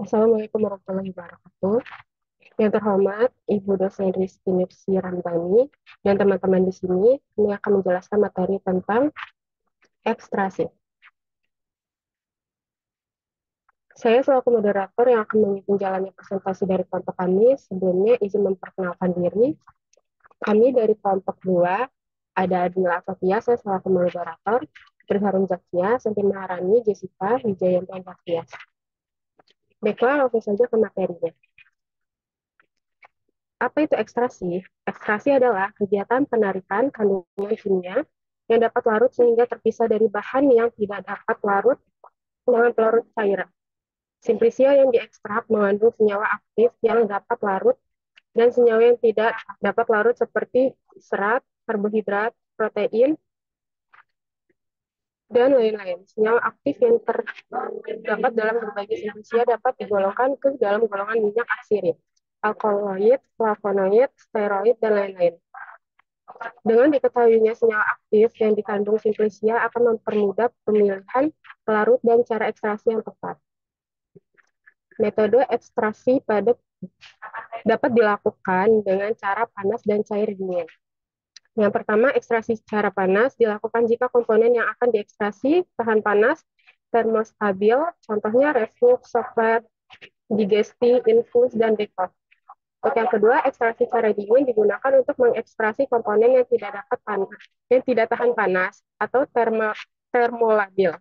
Assalamualaikum warahmatullahi wabarakatuh. Yang terhormat Ibu dosen Rizky Nipsi Rambani dan teman-teman di sini, ini akan menjelaskan materi tentang ekstrasi. Saya selaku moderator yang akan memimpin jalannya presentasi dari kelompok kami. Sebelumnya izin memperkenalkan diri. Kami dari kelompok 2, ada Adila Afafia, saya selaku moderator, Berharum Zakia, Santi Maharani, Jessica, Wijayanto Zakia. Baiklah, langsung saja ke materinya. Apa itu ekstrasi? Ekstrasi adalah kegiatan penarikan kandungan kimia yang dapat larut sehingga terpisah dari bahan yang tidak dapat larut dengan pelarut cairan. Simplisia yang diekstrak mengandung senyawa aktif yang dapat larut dan senyawa yang tidak dapat larut seperti serat, karbohidrat, protein, dan lain-lain. Senyawa aktif yang terdapat dalam berbagai simplisia dapat digolongkan ke dalam golongan minyak aksirin, alkaloid, flavonoid, steroid, dan lain-lain. Dengan diketahuinya senyawa aktif yang dikandung simplisia akan mempermudah pemilihan pelarut dan cara ekstraksi yang tepat. Metode ekstraksi pada dapat dilakukan dengan cara panas dan cair dingin. Yang pertama, ekstraksi secara panas dilakukan jika komponen yang akan diekstraksi tahan panas, termostabil, contohnya reflux, soklat, digesti, infus, dan dekot. Untuk yang kedua, ekstraksi secara dingin digunakan untuk mengekstraksi komponen yang tidak dapat panas, yang tidak tahan panas atau termo, termolabil.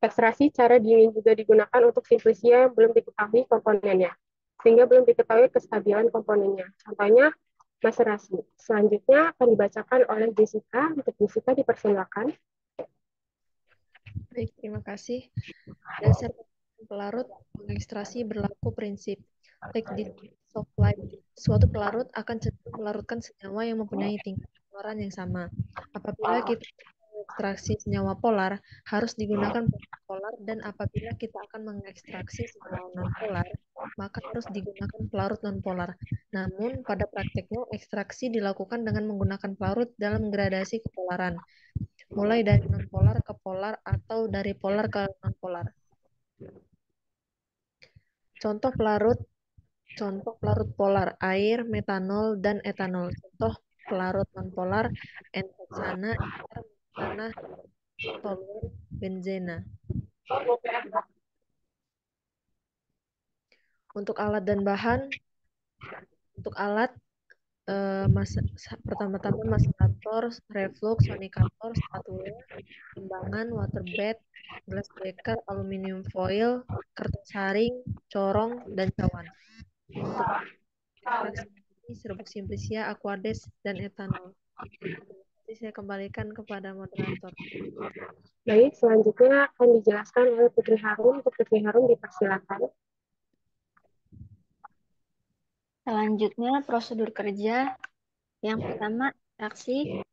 Ekstraksi cara dingin juga digunakan untuk simplisia yang belum diketahui komponennya, sehingga belum diketahui kestabilan komponennya. Contohnya, maserasi. Selanjutnya akan dibacakan oleh Jessica. Untuk Jessica dipersilakan. Baik, terima kasih. Dasar pelarut mengekstrasi berlaku prinsip like this of light. Suatu pelarut akan cenderung melarutkan senyawa yang mempunyai tingkat keluaran yang sama. Apabila kita mengekstraksi senyawa polar harus digunakan polar dan apabila kita akan mengekstraksi senyawa non-polar maka harus digunakan pelarut non-polar. Namun pada prakteknya ekstraksi dilakukan dengan menggunakan pelarut dalam gradasi kepolaran mulai dari non-polar ke polar atau dari polar ke non-polar. Contoh pelarut contoh pelarut polar air, metanol, dan etanol. Contoh pelarut non-polar entoxana, tanah toluen benzena. Untuk alat dan bahan, untuk alat eh, mas, pertama-tama maserator, reflux, sonikator, spatula, timbangan, waterbed, gelas beker, aluminium foil, kertas saring, corong, dan cawan. Untuk serbuk simplisia, aquades, dan etanol. Nanti saya kembalikan kepada moderator. Baik, selanjutnya akan dijelaskan oleh Putri Harum. Putri Harum dipersilakan. Selanjutnya prosedur kerja. Yang pertama, aksi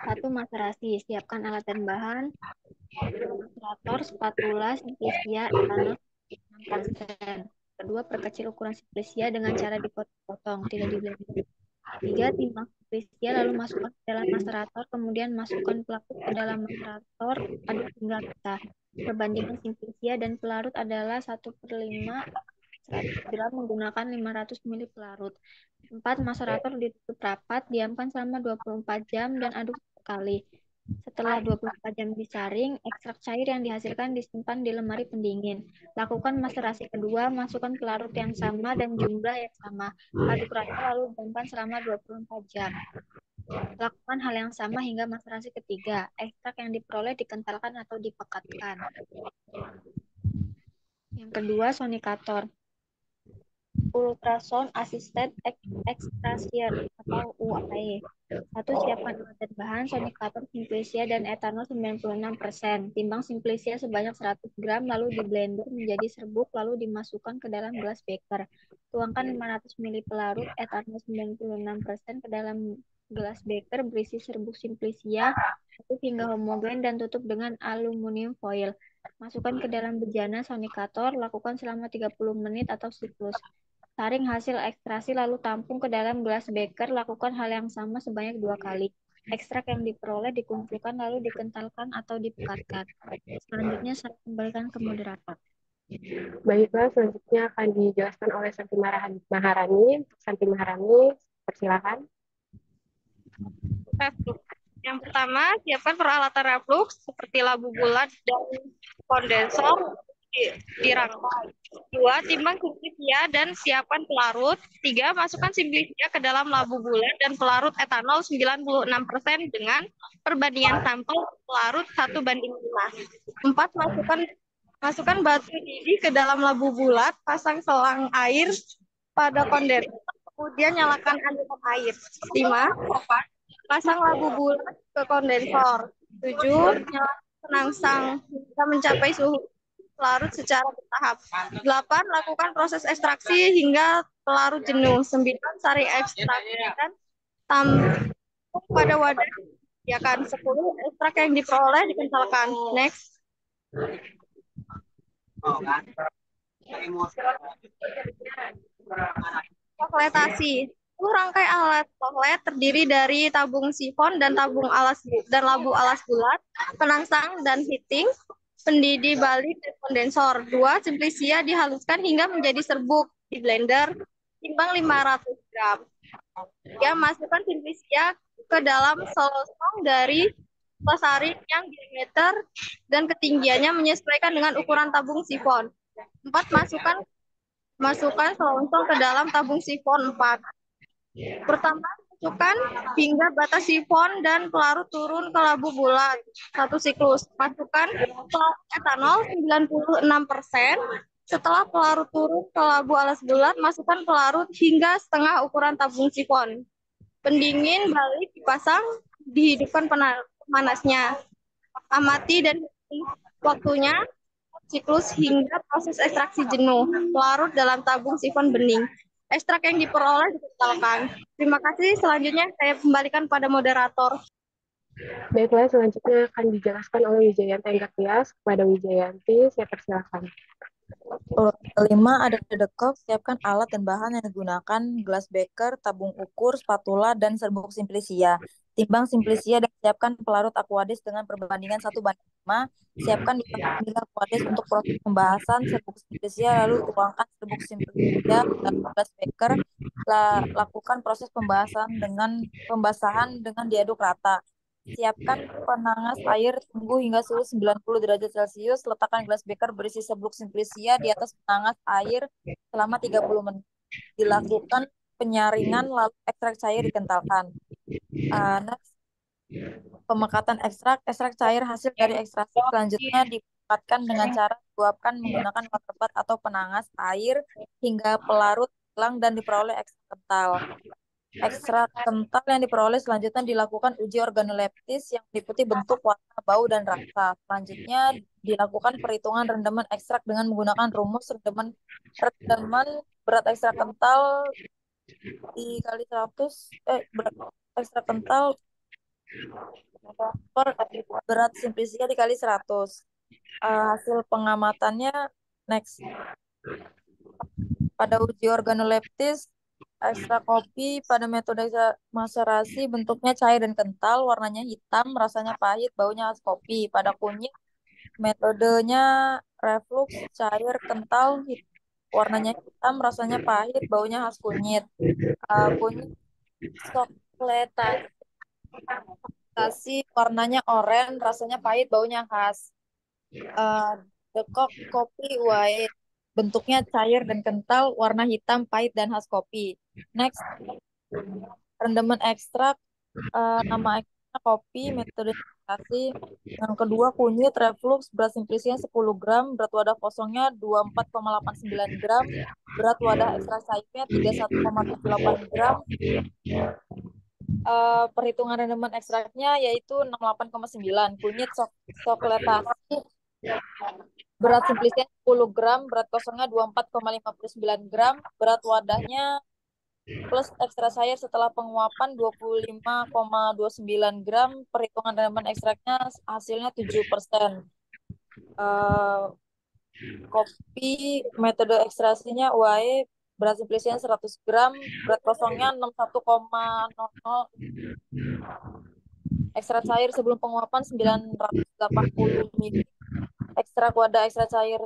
Satu, maserasi. Siapkan alat dan bahan. Maserator, spatula, simplisia, etanol, 6%. Kedua, perkecil ukuran simplisia dengan cara dipotong, tidak di blender. Tiga, timbang simplisia lalu masukkan ke dalam macerator, kemudian masukkan pelarut ke dalam macerator, aduk hingga rata. Perbandingan simplisia dan pelarut adalah 1 per 5 100 gram menggunakan 500 ml pelarut. 4. Macerator ditutup rapat, diamkan selama 24 jam dan aduk sekali. Setelah 24 jam disaring, ekstrak cair yang dihasilkan disimpan di lemari pendingin. Lakukan maserasi kedua, masukkan pelarut yang sama dan jumlah yang sama. Aduk rata lalu diamkan selama 24 jam. Lakukan hal yang sama hingga maserasi ketiga. Ekstrak yang diperoleh dikentalkan atau dipekatkan. Yang kedua, sonikator ultrasound assisted extraction atau UAE. Satu, siapkan dan bahan sonikator simplisia dan etanol 96%. Timbang simplisia sebanyak 100 gram lalu di blender menjadi serbuk lalu dimasukkan ke dalam gelas beker. Tuangkan 500 ml pelarut etanol 96% ke dalam gelas beker berisi serbuk simplisia hingga homogen dan tutup dengan aluminium foil. Masukkan ke dalam bejana sonikator, lakukan selama 30 menit atau siklus. Saring hasil ekstraksi lalu tampung ke dalam gelas beker, lakukan hal yang sama sebanyak dua kali. Ekstrak yang diperoleh dikumpulkan lalu dikentalkan atau dipekatkan. Selanjutnya saya kembalikan ke moderator. Baiklah, selanjutnya akan dijelaskan oleh Santi Maharani. Santi Maharani, persilakan. Yang pertama, siapkan peralatan reflux seperti labu bulat dan kondensor dirangkai. Dua, timbang simplisia dan siapkan pelarut. Tiga, masukkan simplisia ke dalam labu bulat dan pelarut etanol 96% dengan perbandingan sampel pelarut 1 banding 5. Empat, masukkan masukkan batu didih ke dalam labu bulat, pasang selang air pada kondensor, kemudian nyalakan aliran air. Lima, pasang labu bulat ke kondensor. Tujuh, nyalakan penangsang hingga mencapai suhu pelarut secara bertahap. 8. Lakukan proses ekstraksi hingga pelarut jenuh. 9. Sari ekstraksi dan tampung pada wadah disediakan. 10. Ekstrak yang diperoleh dikentalkan. Next. Kokletasi. rangkai alat koklet terdiri dari tabung sifon dan tabung alas dan labu alas bulat, penangsang dan heating, pendidih balik dan kondensor. Dua, simplisia dihaluskan hingga menjadi serbuk di blender timbang 500 gram. Ya, masukkan simplisia ke dalam selosong dari pasarin yang diameter dan ketinggiannya menyesuaikan dengan ukuran tabung sifon. Empat, masukkan masukkan selongsong ke dalam tabung sifon empat. Pertama, masukkan hingga batas sifon dan pelarut turun ke labu bulat satu siklus. Masukkan etanol 96%. Setelah pelarut turun ke labu alas bulat, masukkan pelarut hingga setengah ukuran tabung sifon. Pendingin balik dipasang, dihidupkan panasnya. Amati dan waktunya siklus hingga proses ekstraksi jenuh. Pelarut dalam tabung sifon bening ekstrak yang diperoleh dikentalkan. Terima kasih. Selanjutnya saya kembalikan pada moderator. Baiklah, selanjutnya akan dijelaskan oleh Wijayanti Tias kepada Wijayanti. Saya persilakan. Kelima, ada dekok, siapkan alat dan bahan yang digunakan, gelas beker, tabung ukur, spatula, dan serbuk simplisia. Timbang simplisia dan siapkan pelarut aquadis dengan perbandingan 1 banding 5. Siapkan di bilah aquadis untuk proses pembahasan serbuk simplisia, lalu tuangkan serbuk simplisia dan gelas beker. Lakukan proses pembahasan dengan pembasahan dengan diaduk rata. Siapkan penangas air, tunggu hingga suhu 90 derajat Celcius. Letakkan gelas beker berisi serbuk simplisia di atas penangas air selama 30 menit. Dilakukan penyaringan lalu ekstrak cair dikentalkan. Uh, next, pemekatan ekstrak. Ekstrak cair hasil dari ekstraksi selanjutnya dipekatkan dengan cara diuapkan menggunakan water bath atau penangas air hingga pelarut hilang dan diperoleh ekstrak kental. Ekstrak kental yang diperoleh selanjutnya dilakukan uji organoleptis yang meliputi bentuk, warna, bau, dan rasa. Selanjutnya dilakukan perhitungan rendaman ekstrak dengan menggunakan rumus rendaman rendaman berat ekstrak kental dikali 100 eh berat ekstra kental per berat simplisia dikali 100 uh, eh, hasil pengamatannya next. Pada uji organoleptis ekstra kopi pada metode maserasi bentuknya cair dan kental warnanya hitam rasanya pahit baunya khas kopi. Pada kunyit metodenya reflux cair kental hit, warnanya hitam rasanya pahit baunya khas kunyit. Uh, kunyit coklatasi warnanya oranye rasanya pahit baunya khas. Uh, dekok kopi white bentuknya cair dan kental warna hitam pahit dan khas kopi next. Rendaman ekstrak uh, nama ekstrak kopi metode kasih yang kedua kunyit reflux berat simplisinya 10 gram berat wadah kosongnya 24,89 gram berat wadah ekstra saipnya 31,78 gram. Uh, perhitungan rendaman ekstraknya yaitu 68,9 kunyit sok sokletasi berat simplisnya 10 gram berat kosongnya 24,59 gram berat wadahnya plus ekstra cair setelah penguapan 25,29 gram perhitungan rendaman ekstraknya hasilnya 7%. Uh, kopi metode ekstraksinya UAE berat simplisinya 100 gram, berat kosongnya 61,00 ekstra cair sebelum penguapan 980 ml. Ekstra wadah ekstra cair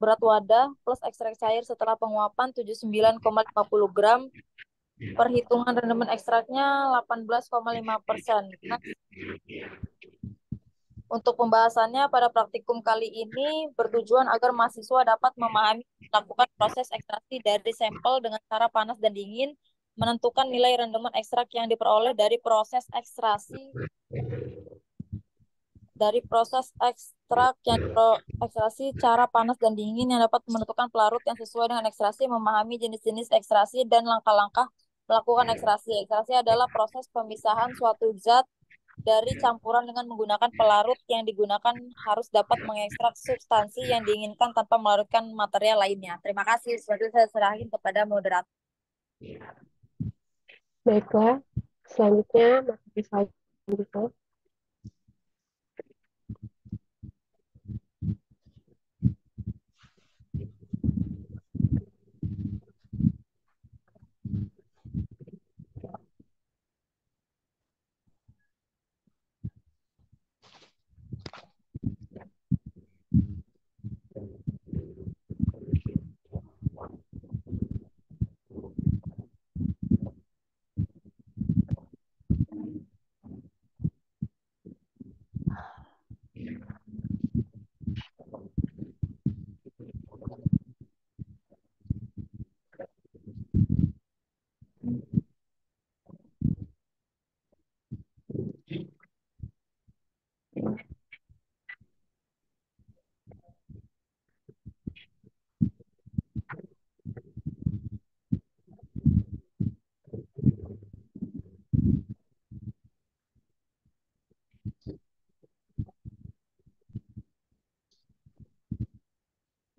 berat wadah plus ekstrak cair setelah penguapan 79,50 gram. Perhitungan rendemen ekstraknya 18,5 persen. Untuk pembahasannya pada praktikum kali ini bertujuan agar mahasiswa dapat memahami melakukan proses ekstraksi dari sampel dengan cara panas dan dingin, menentukan nilai rendemen ekstrak yang diperoleh dari proses ekstraksi dari proses ekstrak yang ekstraksi cara panas dan dingin yang dapat menentukan pelarut yang sesuai dengan ekstraksi, memahami jenis-jenis ekstraksi dan langkah-langkah melakukan ekstraksi. Ekstraksi adalah proses pemisahan suatu zat dari campuran dengan menggunakan pelarut yang digunakan harus dapat mengekstrak substansi yang diinginkan tanpa melarutkan material lainnya. Terima kasih. Selanjutnya saya serahin kepada moderator. Baiklah, selanjutnya Mas saya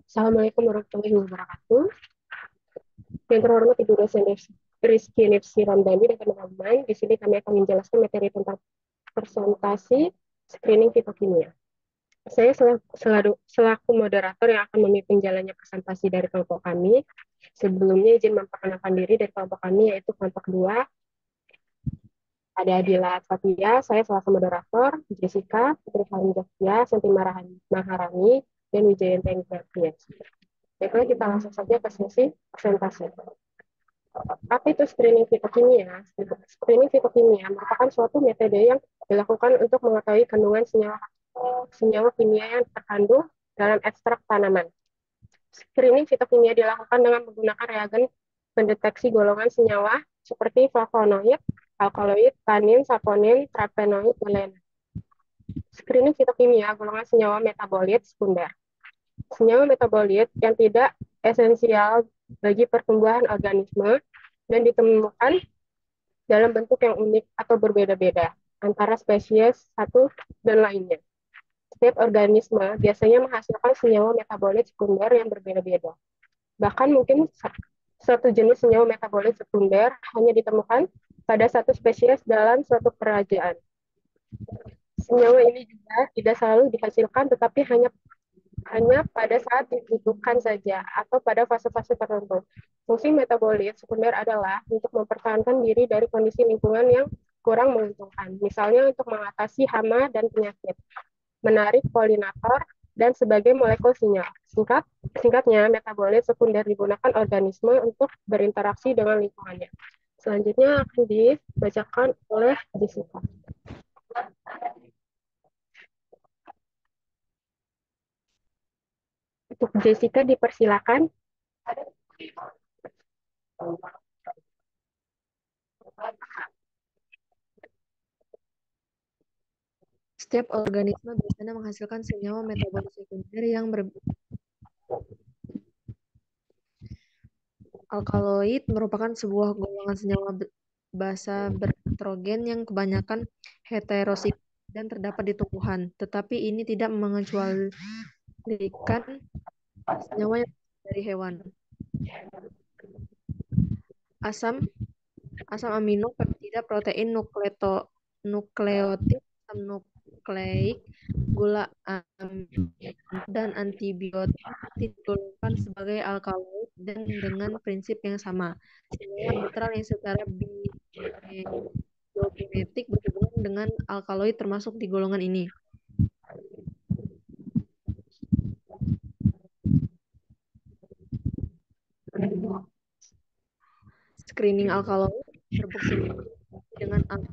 Assalamualaikum warahmatullahi wabarakatuh. Yang terhormat Ibu dosen Rizky Nifsi Ramdhani dan teman-teman, di sini kami akan menjelaskan materi tentang presentasi screening fitokimia. Saya selaku, selaku moderator yang akan memimpin jalannya presentasi dari kelompok kami. Sebelumnya izin memperkenalkan diri dari kelompok kami yaitu kelompok 2. Ada Adila Fatia, saya selaku moderator, Jessica, Putri Halim Jogja, Santi Maharani, dan Wijayanto Ignatius. Baiklah, kita langsung saja ke sesi presentasi. Apa itu screening fitokimia? Screening fitokimia merupakan suatu metode yang dilakukan untuk mengetahui kandungan senyawa senyawa kimia yang terkandung dalam ekstrak tanaman. Screening fitokimia dilakukan dengan menggunakan reagen pendeteksi golongan senyawa seperti flavonoid, alkaloid, tanin, saponin, terpenoid, dan lain-lain. Screening fitokimia golongan senyawa metabolit sekunder. Senyawa metabolit yang tidak esensial bagi pertumbuhan organisme dan ditemukan dalam bentuk yang unik atau berbeda-beda antara spesies satu dan lainnya. Setiap organisme biasanya menghasilkan senyawa metabolit sekunder yang berbeda-beda. Bahkan mungkin satu jenis senyawa metabolit sekunder hanya ditemukan pada satu spesies dalam suatu kerajaan. Senyawa ini juga tidak selalu dihasilkan, tetapi hanya hanya pada saat dibutuhkan saja atau pada fase-fase tertentu. Fungsi metabolit sekunder adalah untuk mempertahankan diri dari kondisi lingkungan yang kurang menguntungkan, misalnya untuk mengatasi hama dan penyakit, menarik polinator, dan sebagai molekul sinyal. Singkat, singkatnya, metabolit sekunder digunakan organisme untuk berinteraksi dengan lingkungannya. Selanjutnya akan dibacakan oleh Jessica. Untuk Jessica dipersilakan. Setiap organisme biasanya menghasilkan senyawa metabolit sekunder yang ber Alkaloid merupakan sebuah golongan senyawa basa bernitrogen yang kebanyakan heterosip dan terdapat di tumbuhan, tetapi ini tidak mengecualikan senyawa yang dari hewan. Asam asam amino, peptida, protein, nukleto, nukleotid, asam nukleik, gula dan antibiotik digolongkan sebagai alkaloid dan dengan prinsip yang sama. Senyawa netral yang secara biokinetik berhubungan dengan alkaloid termasuk di golongan ini. Screening alkaloid serbuk dengan am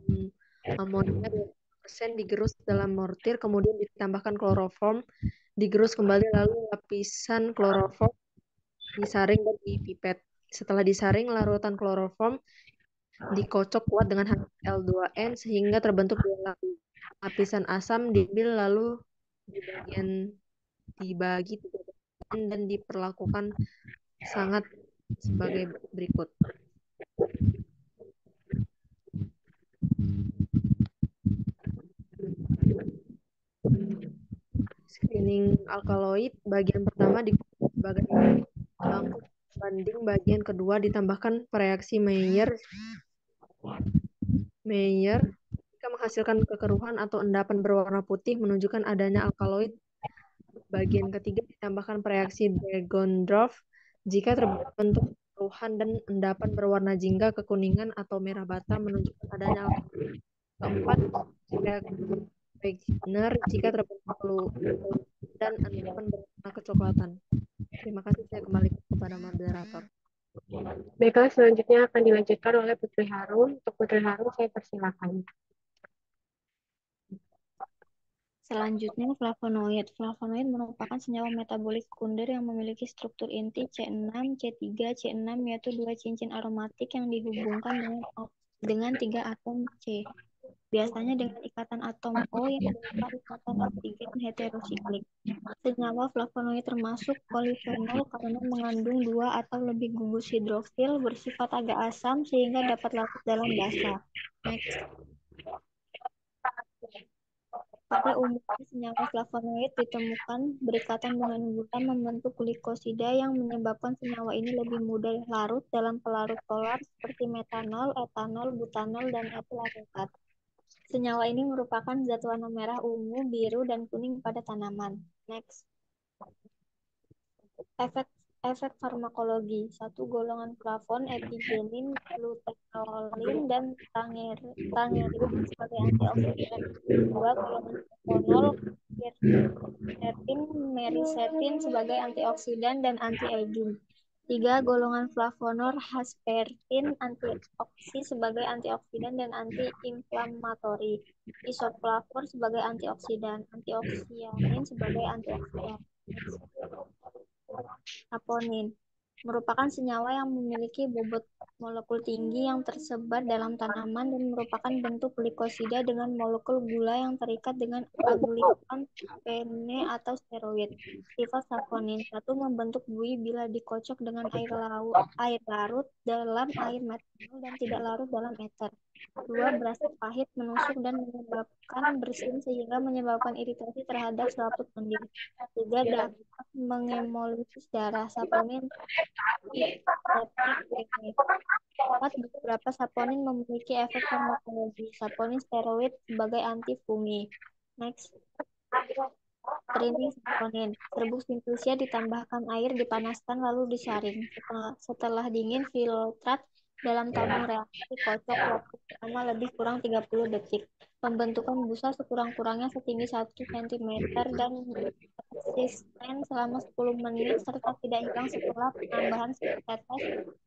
amonia 20% digerus dalam mortir, kemudian ditambahkan kloroform, digerus kembali lalu lapisan kloroform disaring dan dipipet. Setelah disaring, larutan kloroform dikocok kuat dengan HCl2N sehingga terbentuk dua lapisan asam diambil lalu di bagian dibagi tiga dan diperlakukan sangat sebagai berikut. Screening alkaloid bagian pertama digunakan sebagai banding bagian kedua ditambahkan reaksi Mayer Mayer jika menghasilkan kekeruhan atau endapan berwarna putih menunjukkan adanya alkaloid. Bagian ketiga ditambahkan reaksi Dragon-Dwarf jika terbentuk keruhan dan endapan berwarna jingga kekuningan atau merah bata menunjukkan adanya keempat Wegener jika terbentuk dan endapan berwarna kecoklatan. Terima kasih saya kembali kepada moderator. Baiklah, selanjutnya akan dilanjutkan oleh Putri Harum. Untuk Putri Harum, saya persilakan. Selanjutnya, flavonoid. Flavonoid merupakan senyawa metabolik sekunder yang memiliki struktur inti C6, C3, C6, yaitu dua cincin aromatik yang dihubungkan dengan, dengan tiga atom C biasanya dengan ikatan atom O yang berupa ikatan oksigen heterosiklik. Senyawa flavonoid termasuk polifenol karena mengandung dua atau lebih gugus hidrofil bersifat agak asam sehingga dapat larut dalam basa. Next. Pada umumnya senyawa flavonoid ditemukan berikatan dengan gula membentuk glikosida yang menyebabkan senyawa ini lebih mudah larut dalam pelarut polar seperti metanol, etanol, butanol, dan etil. Senyawa ini merupakan zat warna merah, ungu, biru, dan kuning pada tanaman. Next. Efek efek farmakologi. Satu golongan flavon, epigenin, glutenololin, dan tangerin sebagai antioksidan. Dua golongan flavonol, quercetin, mericetin sebagai antioksidan dan anti-aging. Tiga golongan flavonol aspartin antioksi sebagai antioksidan dan antiinflamatori. Isoflavor sebagai antioksidan, antioksianin sebagai antioksidan. Saponin merupakan senyawa yang memiliki bobot molekul tinggi yang tersebar dalam tanaman dan merupakan bentuk glikosida dengan molekul gula yang terikat dengan aglikan pene atau steroid. Sifat saponin satu membentuk buih bila dikocok dengan air laut, air larut dalam air metanol dan tidak larut dalam eter. Dua, berasa pahit, menusuk, dan menyebabkan bersin sehingga menyebabkan iritasi terhadap selaput mending. Tiga, dapat mengemolisis darah. Saponin Empat, beberapa saponin memiliki efek farmakologi. Saponin steroid sebagai antifungi. Next. Training saponin. Serbuk simplisia ditambahkan air, dipanaskan, lalu disaring. Setelah, setelah dingin, filtrat dalam tabung reaksi kocok waktu pertama lebih kurang 30 detik. Pembentukan busa sekurang-kurangnya setinggi 1 cm dan persisten selama 10 menit serta tidak hilang setelah penambahan setetes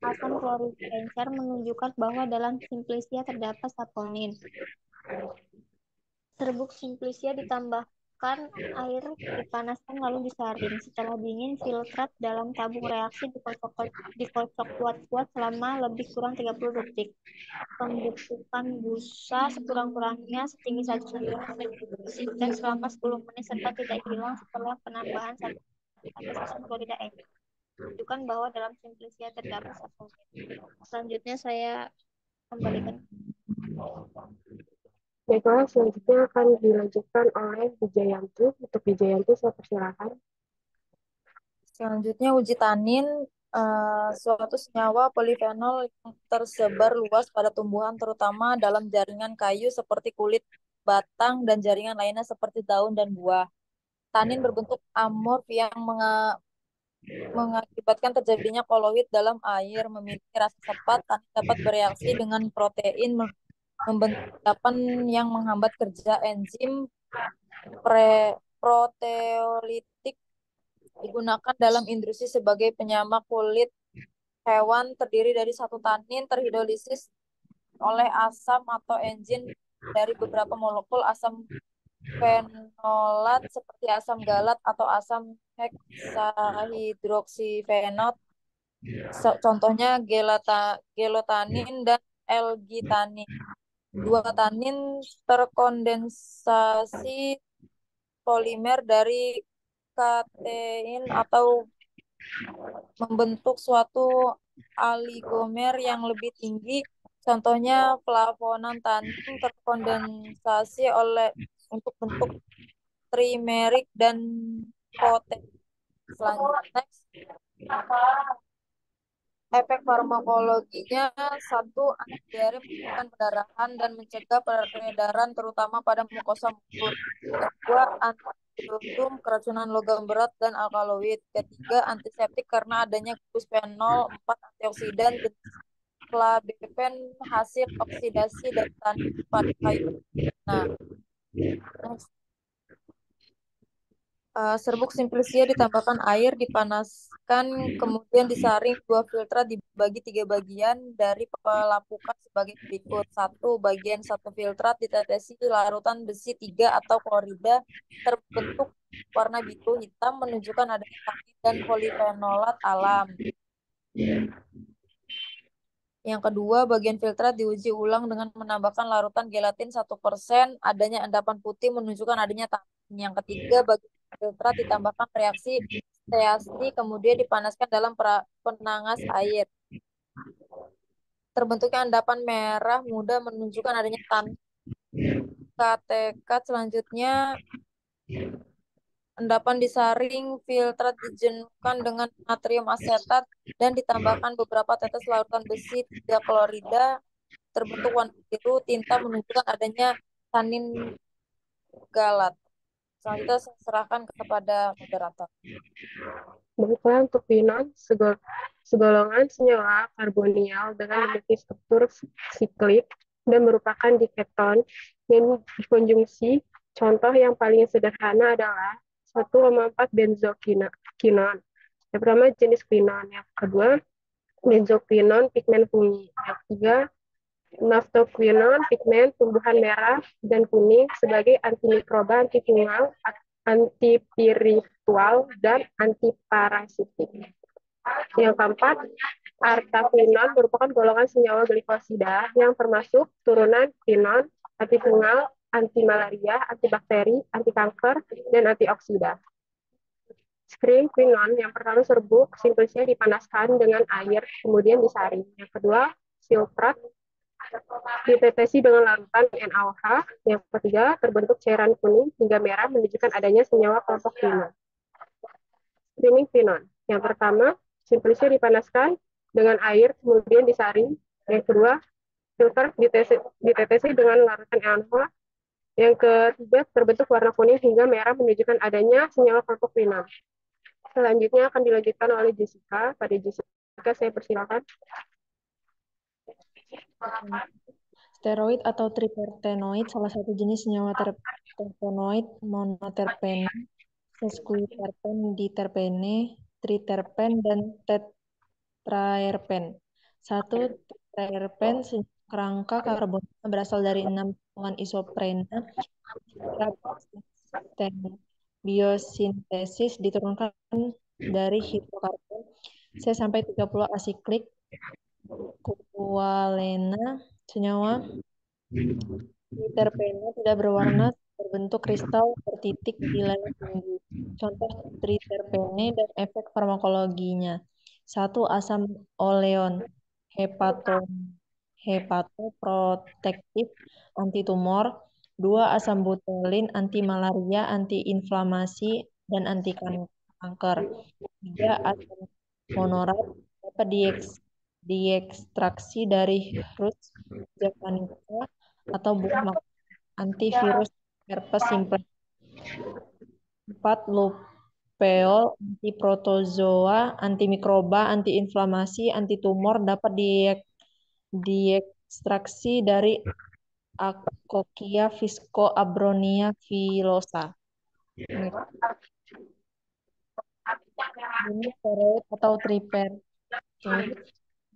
asam klorid encer menunjukkan bahwa dalam simplisia terdapat saponin. Serbuk simplisia ditambah Kan air dipanaskan lalu disaring. Setelah dingin, filtrat dalam tabung reaksi dikocok, dikocok kuat-kuat selama lebih kurang 30 detik. Pembentukan busa sekurang-kurangnya setinggi 1 cm dan selama 10 menit serta tidak hilang setelah penambahan satu asam klorida. Menunjukkan bahwa dalam simplisia terdapat satu. Selanjutnya saya kembalikan Baiklah, selanjutnya akan dilanjutkan oleh Wijayanti. Untuk Wijayanti, saya persilakan. Selanjutnya uji tanin, uh, suatu senyawa polifenol yang tersebar luas pada tumbuhan terutama dalam jaringan kayu seperti kulit, batang, dan jaringan lainnya seperti daun dan buah. Tanin berbentuk amorf yang mengakibatkan terjadinya koloid dalam air, memiliki rasa cepat, tanin dapat bereaksi dengan protein membentuk yang menghambat kerja enzim pre proteolitik digunakan dalam industri sebagai penyama kulit hewan terdiri dari satu tanin terhidrolisis oleh asam atau enzim dari beberapa molekul asam fenolat seperti asam galat atau asam heksahidroksifenot. Contohnya gelata, gelotanin dan L-gitanin. Dua tanin terkondensasi polimer dari katein atau membentuk suatu oligomer yang lebih tinggi. Contohnya flavonan tanin terkondensasi oleh untuk bentuk trimerik dan protein. Selanjutnya, efek farmakologinya satu antidiare menurunkan pendarahan dan mencegah peredaran terutama pada mukosa mulut. Kedua, antidotum keracunan logam berat dan alkaloid. Ketiga, antiseptik karena adanya bisphenol. Empat, antioksidan klabepen hasil oksidasi dari tanin pada kayu. Nah. Uh, serbuk simplicia ditambahkan air, dipanaskan, kemudian disaring dua filter dibagi tiga bagian dari pelapukan sebagai berikut. Satu, bagian satu filtrat ditetesi larutan besi tiga atau klorida terbentuk warna biru hitam menunjukkan adanya tannin dan polifenolat alam. Yang kedua, bagian filtrat diuji ulang dengan menambahkan larutan gelatin 1%, adanya endapan putih menunjukkan adanya tannin. Yang ketiga, bagian filtrat ditambahkan reaksi steasi kemudian dipanaskan dalam penangas air. Terbentuknya endapan merah muda menunjukkan adanya tan katekat selanjutnya endapan disaring filtrat dijenuhkan dengan natrium asetat dan ditambahkan beberapa tetes larutan besi tiga klorida. Terbentuk warna biru tinta menunjukkan adanya tanin galat Selanjutnya saya serahkan kepada moderator. Baiklah untuk pinon, segol segolongan senyawa karbonial dengan memiliki struktur siklik dan merupakan diketon yang dikonjungsi. Contoh yang paling sederhana adalah 1,4 benzokinon. Yang pertama jenis quinon, yang kedua benzoquinon pigmen fungi, yang ketiga naftoquinone pigmen tumbuhan merah dan kuning sebagai antimikroba, antifungal, antipiritual, dan antiparasitik. Yang keempat, artaquinone merupakan golongan senyawa glikosida yang termasuk turunan quinon, antifungal, antimalaria, antibakteri, antikanker, dan antioksida. Screen quinon yang pertama serbuk simplisnya dipanaskan dengan air, kemudian disaring. Yang kedua, silprat ditetesi dengan larutan NaOH. Yang ketiga, terbentuk cairan kuning hingga merah menunjukkan adanya senyawa kelompok finon. Screening finon. Yang pertama, simplisnya dipanaskan dengan air, kemudian disaring. Yang kedua, filter ditetesi, ditetesi dengan larutan NaOH. Yang ketiga, terbentuk warna kuning hingga merah menunjukkan adanya senyawa kelompok finon. Selanjutnya akan dilanjutkan oleh Jessica. Pada Jessica, saya persilakan. Steroid atau triterpenoid salah satu jenis senyawa terpenoid monoterpene, sesquiterpen, diterpene, triterpen, dan tetraerpen. Satu tetraerpen kerangka karbon berasal dari enam potongan isoprena. Biosintesis diturunkan dari hidrokarbon C sampai 30 asiklik Kualena senyawa triterpena tidak berwarna berbentuk kristal bertitik di layar tinggi. Contoh triterpene dan efek farmakologinya. Satu asam oleon hepato hepatoprotektif antitumor. Dua asam butylin anti malaria, anti inflamasi dan anti kanker. Tiga asam monorat dapat dieks diekstraksi dari roots japonica atau buah antivirus herpes simplex. 4. Lupeol, antiprotozoa, antimikroba, antiinflamasi, antitumor dapat diek diekstraksi dari Acokia viscoabronia filosa. Ini steroid atau triper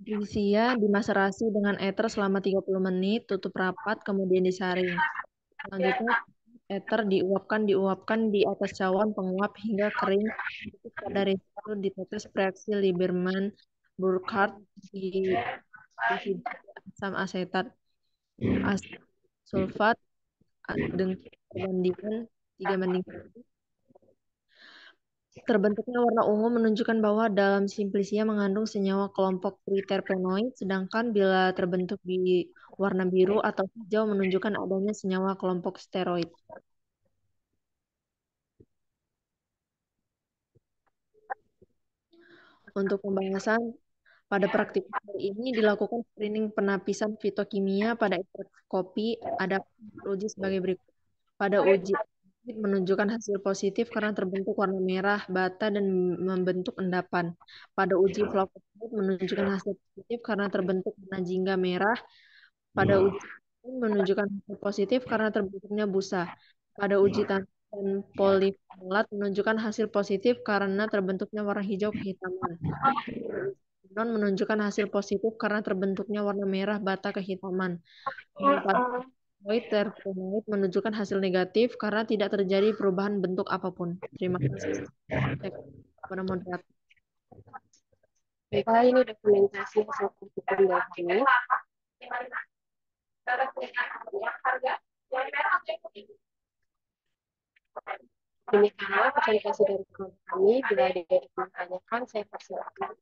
Simplisia dimaserasi dengan ether selama 30 menit, tutup rapat, kemudian disaring. Selanjutnya, ether diuapkan diuapkan di atas cawan penguap hingga kering. Pada resiko ditetes reaksi Lieberman Burkhardt di, asam asetat asam sulfat dengan perbandingan 3 banding Terbentuknya warna ungu menunjukkan bahwa dalam simplisia mengandung senyawa kelompok triterpenoid, sedangkan bila terbentuk di warna biru atau hijau menunjukkan adanya senyawa kelompok steroid. Untuk pembahasan, pada praktik ini dilakukan screening penapisan fitokimia pada ekstrak kopi ada uji sebagai berikut. Pada uji menunjukkan hasil positif karena terbentuk warna merah bata dan membentuk endapan. Pada uji flavonoid menunjukkan hasil positif karena terbentuk warna jingga merah. Pada uji menunjukkan hasil positif karena terbentuknya busa. Pada uji tanah dan polifenolat menunjukkan hasil positif karena terbentuknya warna hijau kehitaman. Non menunjukkan hasil positif karena terbentuknya warna merah bata kehitaman. Pada Terpenoid terpenoid menunjukkan hasil negatif karena tidak terjadi perubahan bentuk apa pun. Terima kasih. Kepada moderator. Baiklah, ini dokumentasi hasil perhitungan dari. Demikianlah presentasi dari kami. Bila ada yang ditanyakan, saya persilakan.